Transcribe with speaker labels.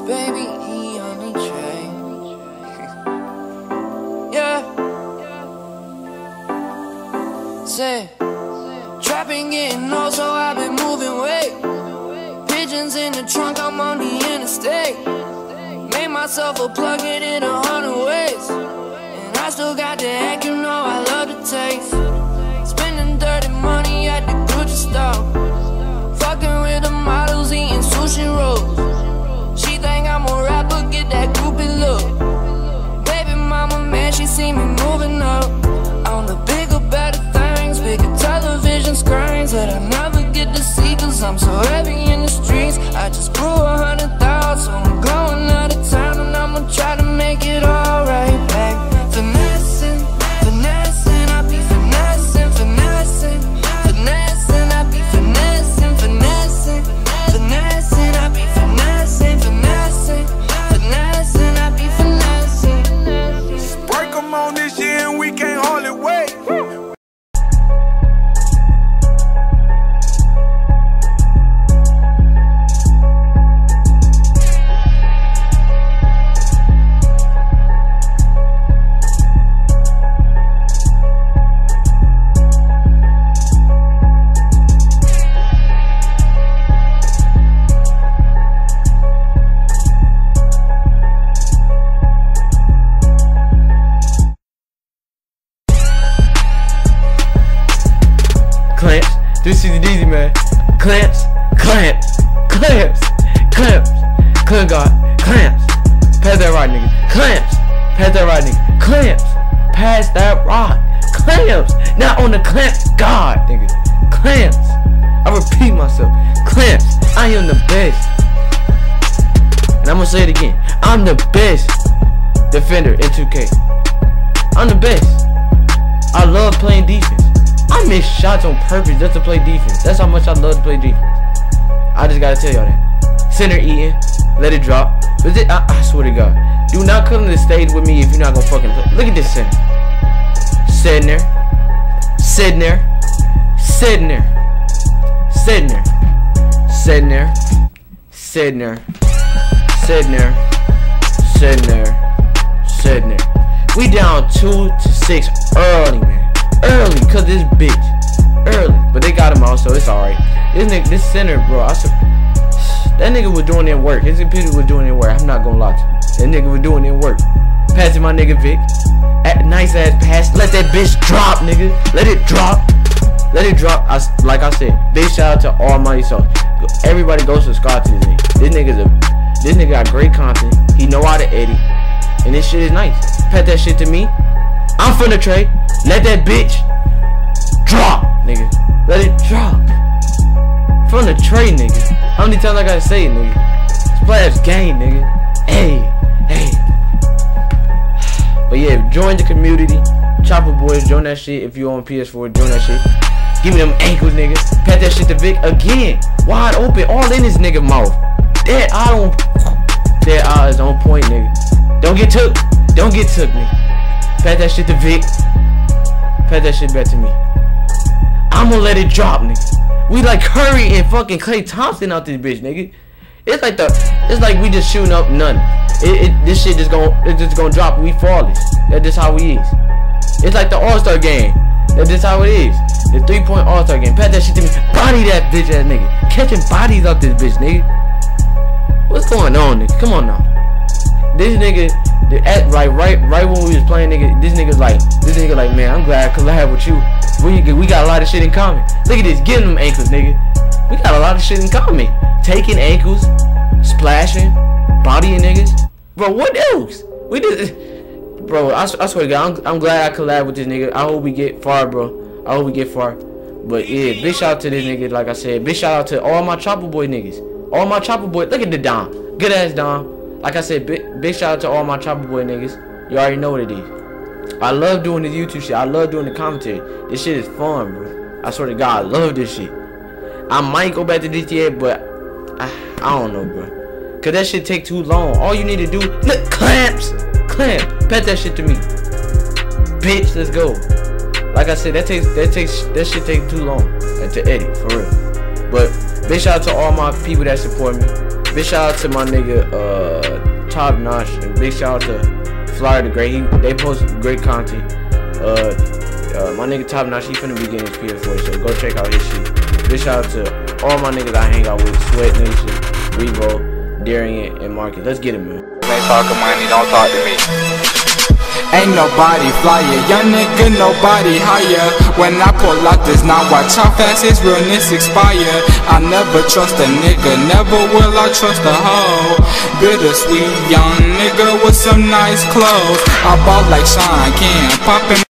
Speaker 1: Baby E on the train. yeah. Say, trapping getting old, so I've been moving weight. Pigeons in the trunk, I'm on the interstate. Made myself a plug-in in a hundred ways, and I still got the act. You know I love the taste. See me moving up. On the bigger, better things, bigger television screens that I never get to see, cause I'm so heavy in the streets. I just grew a
Speaker 2: Clamps. 360 Dezzy, man. Clamps. Clamps. Clamps. Clamps. Clamp guard. Clamps. Pass that rock, nigga. Clamps. Pass that rock, nigga. Clamps. Pass that rock. Clamps. Not on the clamps, God, nigga. Clamps. I repeat myself. Clamps. I am the best. And I'm gonna say it again. I'm the best defender in 2K. I'm the best. I love playing defense. Miss shots on purpose just to play defense. That's how much I love to play defense. I just gotta tell y'all that. Center eating, let it drop. But it, I, I swear to God, do not come to the stage with me if you're not gonna fucking play. Look at this center. Sitting there, sitting there, sitting there, sitting there, sitting there, sitting there, sitting there, sitting there, sitting there. We down two to six early, man. Early, cause this bitch. Early. But they got him out, so it's alright. This nigga, this center, bro, I said, that nigga was doing their work. His computer was doing their work. I'm not gonna lie to you. That nigga was doing their work. Passing my nigga Vic. At, nice ass pass. Let that bitch drop, nigga. Let it drop. Let it drop. I, like I said, big shout out to Almighty Sauce. Everybody goes subscribe to this nigga. This nigga's a, this nigga got great content. He know how to edit. And this shit is nice. Pat that shit to me. I'm finna trade. Let that bitch drop, nigga. Let it drop. From the tray, nigga. How many times I gotta say it, nigga? Splash game, nigga. Hey, hey. But yeah, join the community. ChoppaBoyz, join that shit. If you on PS4, join that shit. Give me them ankles, nigga. Pat that shit to Vic again. Wide open, all in his nigga mouth. That eye on that eye is on point, nigga. Don't get took. Don't get took, nigga. Pat that shit to Vic. Pat that shit back to me. I'm gonna let it drop, nigga. We like Curry and fucking Klay Thompson out this bitch, nigga. It's like the, it's like we just shooting up none. It, it this shit just gonna, it's just gonna drop. We flawless. That's just how we is. It's like the All Star game. That's just how it is. The three point All Star game. Pat that shit to me. Body that bitch ass nigga. Catching bodies out this bitch, nigga. What's going on, nigga? Come on now. This nigga, the, at, right, right, right when we was playing, nigga, this nigga's like, this nigga like, man, I'm glad I collab with you. We we got a lot of shit in common. Look at this, getting them ankles, nigga. We got a lot of shit in common. Taking ankles, splashing, bodying niggas. Bro, what else? We did, bro. I swear to God, I'm, I'm glad I collab with this nigga. I hope we get far, bro. I hope we get far. But yeah, big shout out to this nigga. Like I said, big shout out to all my chopper boy niggas. All my chopper boy. Look at the Dom. Good ass Dom. Like I said, big, big shout out to all my chopper boy niggas. You already know what it is. I love doing this YouTube shit. I love doing the commentary. This shit is fun, bro. I swear to God, I love this shit. I might go back to GTA, but I, I don't know, bro. Cause that shit take too long. All you need to do, look, clamps, clamp, pet that shit to me, bitch. Let's go. Like I said, that takes that takes that shit take too long to edit for real. But big shout out to all my people that support me. Big shout out to my nigga uh Top Notch and big shout out to Flyer the Great. He, they post great content. Uh, Uh, my nigga Top Notch, he finna be getting his PS4, so go check out his shit. Big shout out to all my niggas I hang out with, Sweat Nation, Rivo, Darian, and Marcus. Let's get it, man.
Speaker 3: Ain't talking money, don't talk to me.
Speaker 4: Ain't nobody flyer, young nigga, nobody higher. When I pull out this, now watch how fast his realness expire. I never trust a nigga, never will I trust a hoe. Bittersweet young nigga with some nice clothes. I bought like Sean Ken, popping.